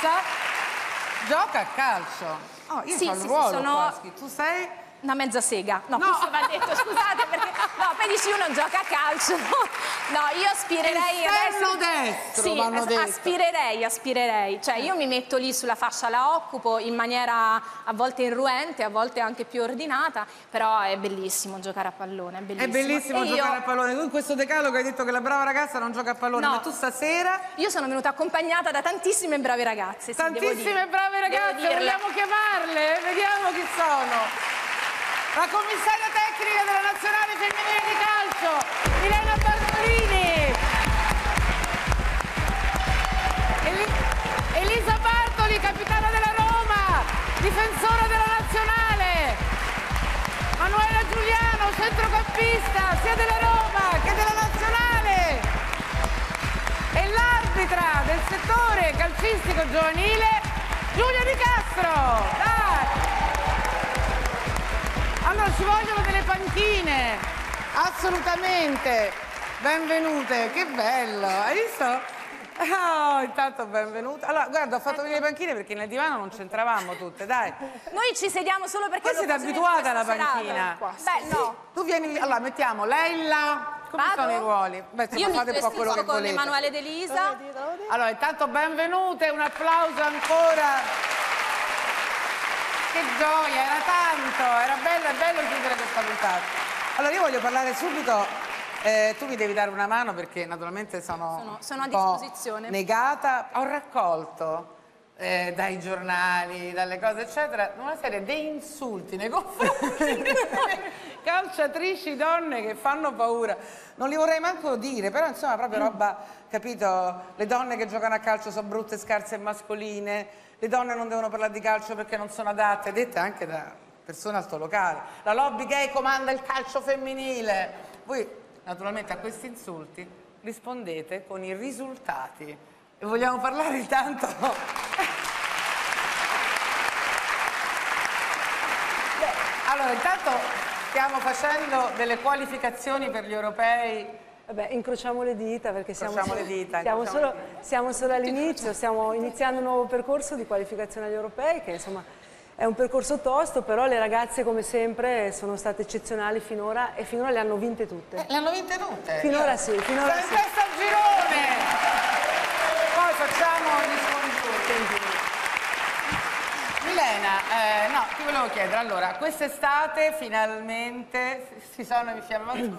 ragazza gioca a calcio. Oh, io Sì, sì, ruolo sono- scritto. Tu sei... Una mezza sega. No, No. questo va detto, scusate, perché no, poi dici uno gioca a calcio. No, io aspirerei adesso. destro, Sì, vanno detto. aspirerei, aspirerei. Cioè, io mi metto lì sulla fascia, la occupo in maniera a volte irruente, a volte anche più ordinata, però è bellissimo giocare a pallone, è È bellissimo. bellissimo E io- giocare a pallone. Tu in questo decalogo hai detto che la brava ragazza non gioca a pallone, No. ma tu stasera... Io sono venuta accompagnata da tantissime brave ragazze. sì, Tantissime brave ragazze, vogliamo chiamarle? Vediamo chi sono. La commissaria tecnica della nazionale femminile di calcio, Milena Bartolini. Centrocampista sia della Roma che della nazionale. E l'arbitra del settore calcistico giovanile, Giulia Di Castro. Dai! Allora ci vogliono delle panchine, assolutamente. Benvenute, che bello, hai visto? Oh, intanto benvenuta. Allora, guarda, ho fatto venire le panchine perché nel divano non c'entravamo tutte, dai. Noi ci sediamo solo perché Voi siete abituate alla panchina? Beh, no. Tu vieni lì, allora mettiamo lei là. Come Vado? sono i ruoli? Beh, insomma, Io mi fate un po' quello che con volete. Emanuele ed Elisa. Allora, intanto benvenute, un applauso ancora. Che gioia, era tanto, era bello, è bello chiudere questa puntata. Allora, io voglio parlare subito, eh, tu mi devi dare una mano perché naturalmente sono, Sono- sono a disposizione. negata. Ho raccolto eh, dai giornali, dalle cose eccetera, una serie di insulti nei confronti di calciatrici donne che fanno paura. Non li vorrei manco dire, però insomma proprio roba, capito? Le donne che giocano a calcio sono brutte, scarse e mascoline, le donne non devono parlare di calcio perché non sono adatte, dette anche da persone altolocali. La lobby gay comanda il calcio femminile. Voi naturalmente a questi insulti rispondete con i risultati. E vogliamo parlare intanto Allora, intanto stiamo facendo delle qualificazioni per gli europei. Vabbè, incrociamo le dita perché siamo, solo, le dita, siamo solo, siamo solo all'inizio, stiamo iniziando un nuovo percorso di qualificazione agli europei che insomma è un percorso tosto, però le ragazze come sempre sono state eccezionali finora e finora le hanno vinte tutte. Eh, le hanno vinte tutte. Finora sì, finora in sì. al girone. Poi facciamo gli scongiuri. Milena, eh, no, ti volevo chiedere, allora, quest'estate finalmente si sono infiammati,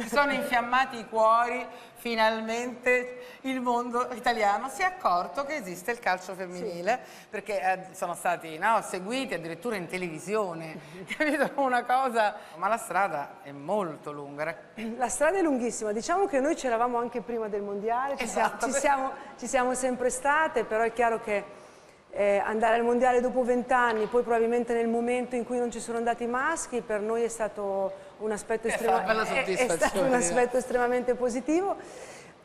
si sono infiammati i cuori, finalmente il mondo italiano si è accorto che esiste il calcio femminile, perché eh, sono stati no, seguiti addirittura in televisione, capito? Una cosa, ma la strada è molto lunga. La strada è lunghissima, diciamo che noi c'eravamo anche prima del mondiale, ci, siamo, Esatto. ci siamo- ci siamo sempre state, però è chiaro che eh, andare al mondiale dopo vent'anni, poi probabilmente nel momento in cui non ci sono andati i maschi, per noi è stato un aspetto, È estrema- bella è- è stato un direi. aspetto estremamente positivo.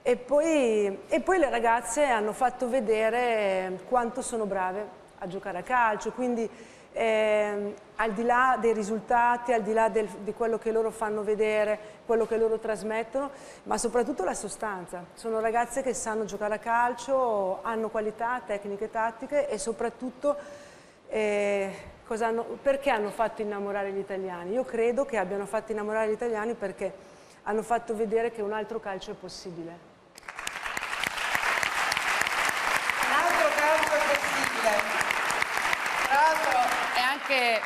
E poi, e poi le ragazze hanno fatto vedere eh, quanto sono brave a giocare a calcio, quindi ehm, al di là dei risultati, al di là del- di quello che loro fanno vedere, quello che loro trasmettono, ma soprattutto la sostanza. Sono ragazze che sanno giocare a calcio, hanno qualità, tecniche, tattiche e soprattutto eh, hanno- perché hanno fatto innamorare gli italiani. Io credo che abbiano fatto innamorare gli italiani perché hanno fatto vedere che un altro calcio è possibile. Un altro calcio è possibile. Tra l'altro è anche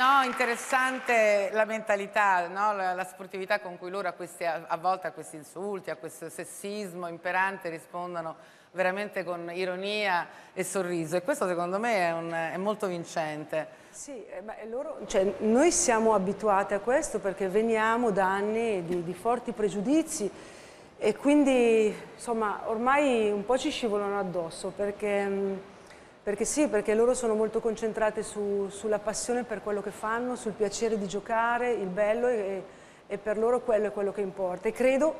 no, interessante la mentalità, no, la, la sportività con cui loro a, questi- a- a volte a questi insulti, a questo sessismo imperante rispondono veramente con ironia e sorriso e questo secondo me è, un- è molto vincente. Sì, eh, beh, loro- cioè, noi siamo abituati a questo perché veniamo da anni di, di forti pregiudizi e quindi insomma ormai un po' ci scivolano addosso perché, mh, perché sì, perché loro sono molto concentrate su- sulla passione per quello che fanno, sul piacere di giocare, il bello e, e per loro quello è quello che importa e credo,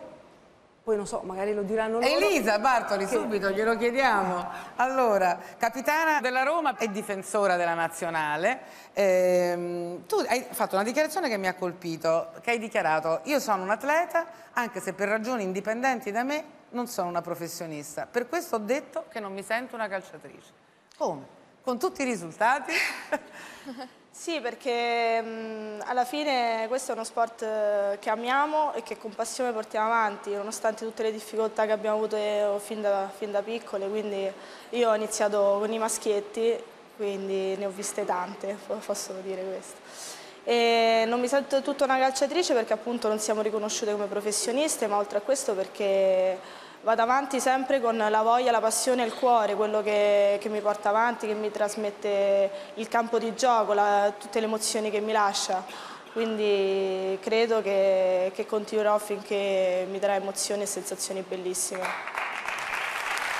poi non so, magari lo diranno loro. Elisa Bartoli, subito glielo chiediamo. Allora, capitana della Roma e difensora della nazionale, ehm, tu hai fatto una dichiarazione che mi ha colpito, che hai dichiarato io sono un atleta, anche se per ragioni indipendenti da me non sono una professionista. Per questo ho detto che non mi sento una calciatrice. Come? Con tutti i risultati? Sì, perché mh, alla fine questo è uno sport eh, che amiamo e che con passione portiamo avanti, nonostante tutte le difficoltà che abbiamo avuto eh, fin da, fin da piccole. Quindi io ho iniziato con i maschietti, quindi ne ho viste tante, posso dire questo. E non mi sento tutta una calciatrice perché appunto non siamo riconosciute come professioniste, ma oltre a questo perché vado avanti sempre con la voglia, la passione e il cuore, quello che, che mi porta avanti, che mi trasmette il campo di gioco, la, tutte le emozioni che mi lascia. Quindi credo che, che continuerò finché mi darà emozioni e sensazioni bellissime.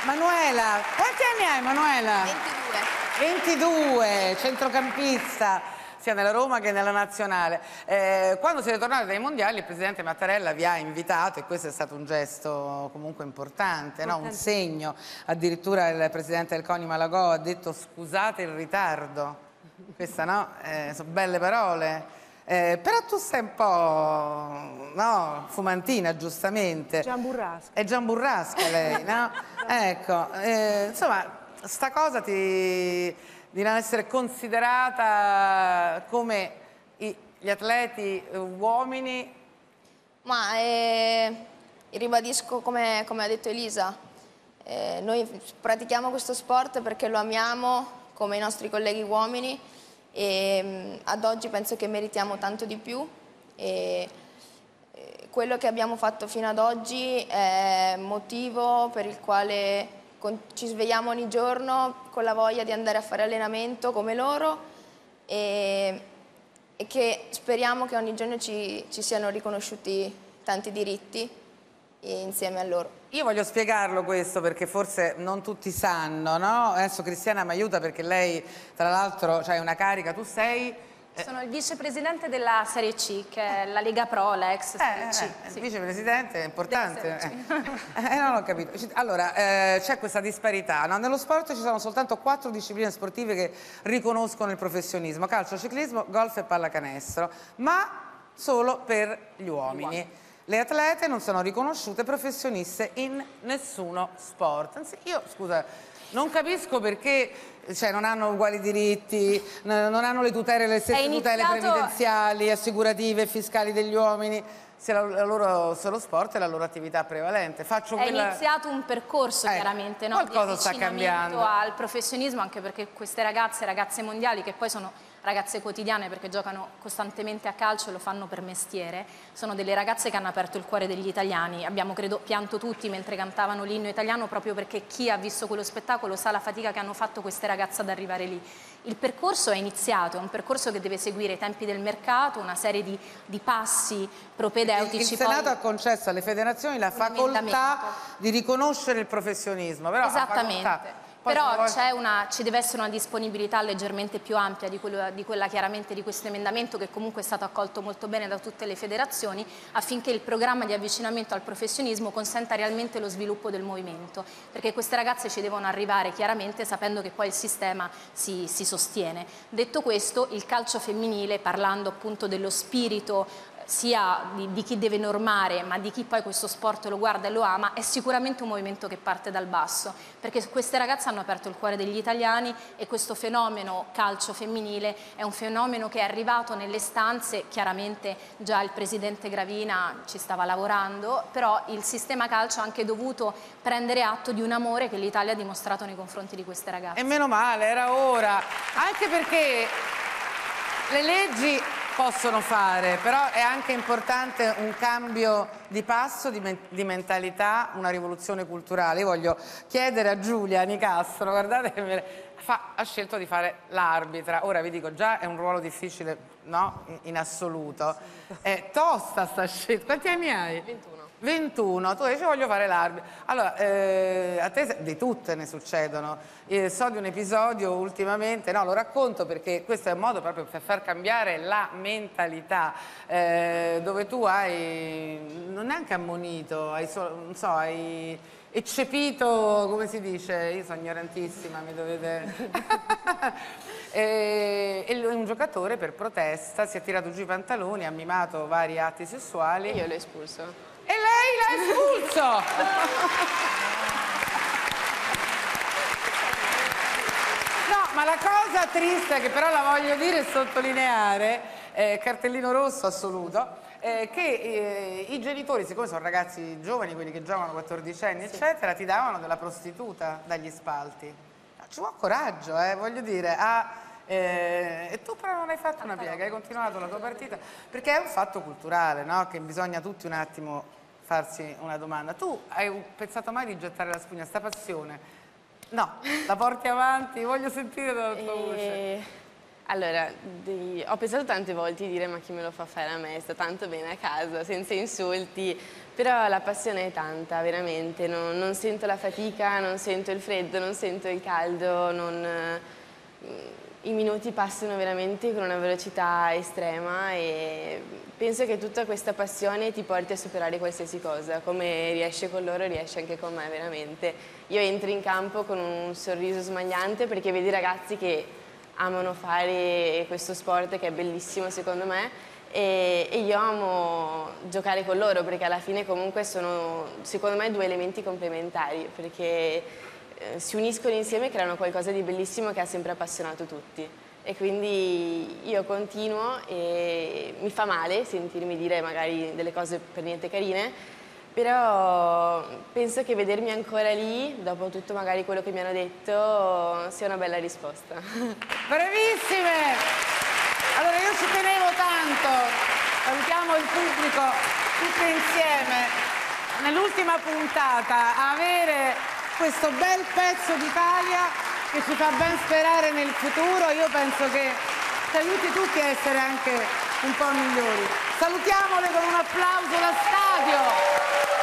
Manuela, quanti anni hai Manuela? 22. 22, centrocampista sia nella Roma che nella nazionale. Eh, quando siete tornati dai mondiali il Presidente Mattarella vi ha invitato e questo è stato un gesto comunque importante, no? un segno. Addirittura il Presidente del CONI Malagò ha detto scusate il ritardo. Queste no? Eh, sono belle parole. Eh, però tu sei un po' no, fumantina, giustamente. Gian Burrasca. È Gian Burrasca lei, no? ecco, eh, insomma, sta cosa ti di non essere considerata come i, gli atleti eh, uomini? Ma eh, ribadisco come, come, ha detto Elisa, eh, noi pratichiamo questo sport perché lo amiamo come i nostri colleghi uomini e mm, ad oggi penso che meritiamo tanto di più e eh, quello che abbiamo fatto fino ad oggi è motivo per il quale ci svegliamo ogni giorno con la voglia di andare a fare allenamento come loro e, e che speriamo che ogni giorno ci, ci siano riconosciuti tanti diritti insieme a loro. Io voglio spiegarlo questo perché forse non tutti sanno, no? Adesso Cristiana mi aiuta perché lei tra l'altro ha una carica, tu sei. Sono il vicepresidente della Serie C, che è la Lega Pro, la ex Serie eh, C. Eh, sì. Vicepresidente è importante. Eh. eh, non ho capito. Allora, eh, c'è questa disparità. No? Nello sport ci sono soltanto quattro discipline sportive che riconoscono il professionismo. Calcio, ciclismo, golf e pallacanestro. Ma solo per gli uomini. Le atlete non sono riconosciute professioniste in nessuno sport. Anzi, io, scusa, non capisco perché cioè, non hanno uguali diritti, non hanno le tutele, le stesse iniziato... tutele previdenziali, assicurative e fiscali degli uomini se, la, la loro, se, lo sport è la loro attività prevalente. Faccio è quella... iniziato un percorso eh, chiaramente no? qualcosa sta cambiando al professionismo anche perché queste ragazze, ragazze mondiali che poi sono ragazze quotidiane perché giocano costantemente a calcio e lo fanno per mestiere, sono delle ragazze che hanno aperto il cuore degli italiani, abbiamo credo pianto tutti mentre cantavano l'inno italiano proprio perché chi ha visto quello spettacolo sa la fatica che hanno fatto queste ragazze ad arrivare lì. Il percorso è iniziato, è un percorso che deve seguire i tempi del mercato, una serie di, di passi propedeutici. Il Senato poi... ha concesso alle federazioni la facoltà di riconoscere il professionismo. Però Esattamente. Però una, ci deve essere una disponibilità leggermente più ampia di, quello, di, quella chiaramente di questo emendamento che comunque è stato accolto molto bene da tutte le federazioni affinché il programma di avvicinamento al professionismo consenta realmente lo sviluppo del movimento perché queste ragazze ci devono arrivare chiaramente sapendo che poi il sistema si, si sostiene. Detto questo il calcio femminile parlando appunto dello spirito sia di, di, chi deve normare ma di chi poi questo sport lo guarda e lo ama, è sicuramente un movimento che parte dal basso, perché queste ragazze hanno aperto il cuore degli italiani e questo fenomeno calcio femminile è un fenomeno che è arrivato nelle stanze, chiaramente già il presidente Gravina ci stava lavorando, però il sistema calcio ha anche dovuto prendere atto di un amore che l'Italia ha dimostrato nei confronti di queste ragazze. E meno male, era ora, anche perché le leggi possono fare, però è anche importante un cambio di passo, di, me di mentalità, una rivoluzione culturale. Io voglio chiedere a Giulia Nicastro, guardate fa, ha scelto di fare l'arbitra. Ora vi dico, già è un ruolo difficile no? in, in assoluto. È tosta sta scelta. Quanti anni hai? 21. 21, tu dici voglio fare l'arbitro. Allora, eh, a te di tutte ne succedono. Eh, so di un episodio ultimamente, no, lo racconto perché questo è un modo proprio per far cambiare la mentalità, eh, dove tu hai, non neanche ammonito, hai, non so, hai eccepito, come si dice, io sono ignorantissima, mi dovete... e, e un giocatore per protesta si è tirato giù i pantaloni, ha mimato vari atti sessuali. Io l'ho espulso. Espulso! ma la cosa triste, che però la voglio dire e sottolineare, eh, cartellino rosso assoluto, eh, che eh, i genitori, siccome sono ragazzi giovani, quelli che giocano 14 anni, sì. eccetera, ti davano della prostituta dagli spalti. Ci vuole coraggio, eh, voglio dire, a, eh, e tu però non hai fatto una piega, hai continuato la tua partita, perché è un fatto culturale, no? che bisogna tutti un attimo farsi una domanda. Tu hai pensato mai di gettare la spugna, sta passione? No, la porti avanti, voglio sentire dalla tua e... voce. Allora, di, ho pensato tante volte di dire ma chi me lo fa fare a me, sta tanto bene a casa, senza insulti, però la passione è tanta, veramente, non, non sento la fatica, non sento il freddo, non sento il caldo, non, i minuti passano veramente con una velocità estrema e penso che tutta questa passione ti porti a superare qualsiasi cosa, come riesce con loro riesce anche con me veramente. Io entro in campo con un sorriso smagliante perché vedi ragazzi che amano fare questo sport che è bellissimo secondo me e, e, io amo giocare con loro perché alla fine comunque sono secondo me due elementi complementari perché eh, si uniscono insieme e creano qualcosa di bellissimo che ha sempre appassionato tutti e quindi io continuo e mi fa male sentirmi dire magari delle cose per niente carine però penso che vedermi ancora lì, dopo tutto magari quello che mi hanno detto, sia una bella risposta. Bravissime! Allora io ci tenevo tanto, salutiamo il pubblico tutti insieme nell'ultima puntata avere questo bel pezzo d'Italia che ci fa ben sperare nel futuro. Io penso che ci aiuti tutti a essere anche un po' migliori. Salutiamole con un applauso da stadio.